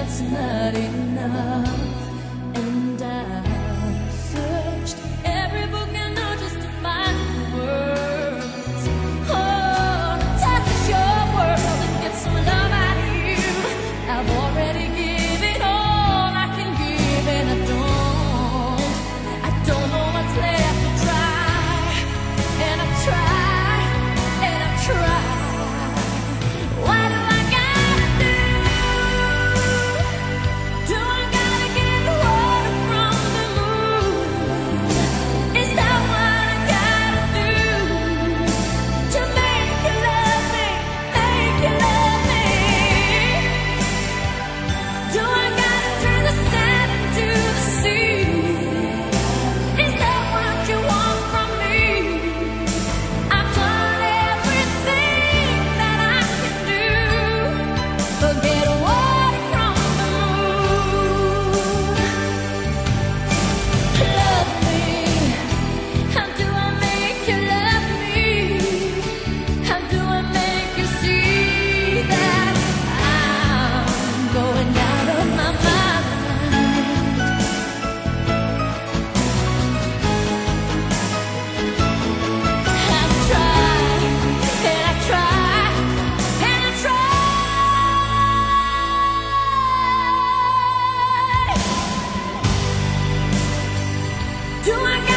that's not enough. Do I?